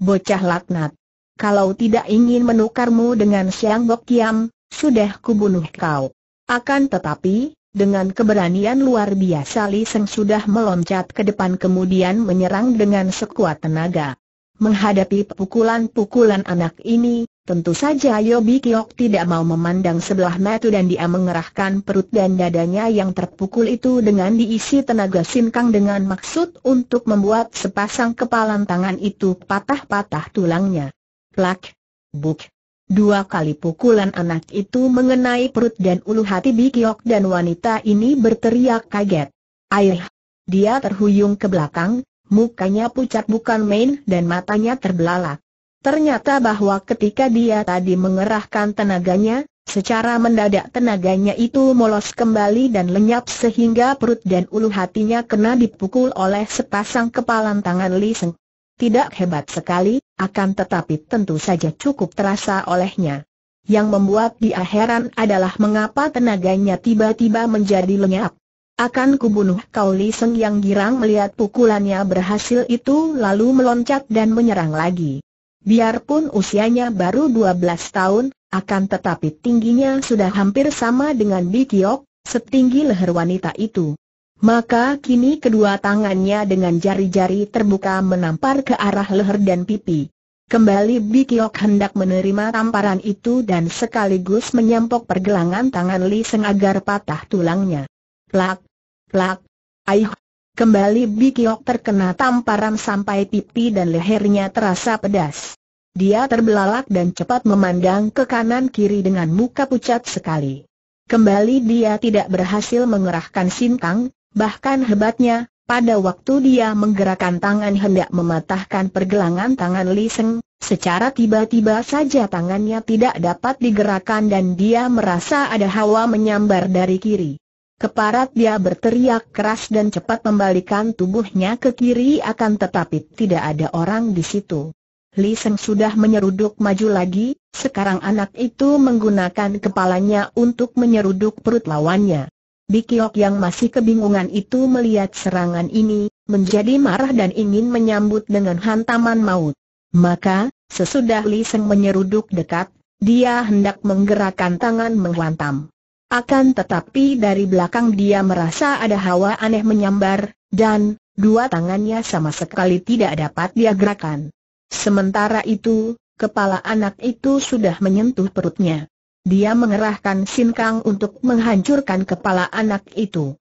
Bocah laknat. Kalau tidak ingin menukarmu dengan Siang Bok Kiam, sudah kubunuh kau. Akan tetapi, dengan keberanian luar biasa Li Seng sudah meloncat ke depan kemudian menyerang dengan sekuat tenaga. Menghadapi pukulan-pukulan anak ini, tentu saja Yobi Kiok tidak mau memandang sebelah mata dan dia mengerahkan perut dan dadanya yang terpukul itu dengan diisi tenaga sinkang dengan maksud untuk membuat sepasang kepalan tangan itu patah-patah tulangnya. Plak! Buk! Dua kali pukulan anak itu mengenai perut dan ulu hati Bikiok dan wanita ini berteriak kaget. Air! Dia terhuyung ke belakang, mukanya pucat bukan main dan matanya terbelalak. Ternyata bahwa ketika dia tadi mengerahkan tenaganya, secara mendadak tenaganya itu molos kembali dan lenyap sehingga perut dan ulu hatinya kena dipukul oleh sepasang kepalan tangan Li Seng. Tidak hebat sekali, akan tetapi tentu saja cukup terasa olehnya. Yang membuat dia heran adalah mengapa tenaganya tiba-tiba menjadi lenyap. Akan kubunuh kau Li Seng yang girang melihat pukulannya berhasil itu lalu meloncat dan menyerang lagi. Biarpun usianya baru 12 tahun, akan tetapi tingginya sudah hampir sama dengan Bikiok, setinggi leher wanita itu. Maka kini kedua tangannya dengan jari-jari terbuka menampar ke arah leher dan pipi. Kembali Bikiok hendak menerima tamparan itu dan sekaligus menyampok pergelangan tangan Li Seng agar patah tulangnya. Plak! Plak! Aih! Kembali Bikiok terkena tamparan sampai pipi dan lehernya terasa pedas. Dia terbelalak dan cepat memandang ke kanan kiri dengan muka pucat sekali. Kembali dia tidak berhasil mengerahkan sintang, Bahkan hebatnya, pada waktu dia menggerakkan tangan hendak mematahkan pergelangan tangan Li Seng, secara tiba-tiba saja tangannya tidak dapat digerakkan dan dia merasa ada hawa menyambar dari kiri. Keparat dia berteriak keras dan cepat membalikan tubuhnya ke kiri akan tetapi tidak ada orang di situ. Li Seng sudah menyeruduk maju lagi, sekarang anak itu menggunakan kepalanya untuk menyeruduk perut lawannya. Bikiok yang masih kebingungan itu melihat serangan ini, menjadi marah dan ingin menyambut dengan hantaman maut. Maka, sesudah Li Seng menyeruduk dekat, dia hendak menggerakkan tangan menghantam. Akan tetapi dari belakang dia merasa ada hawa aneh menyambar, dan, dua tangannya sama sekali tidak dapat dia gerakan. Sementara itu, kepala anak itu sudah menyentuh perutnya. Dia mengerahkan sinkang untuk menghancurkan kepala anak itu.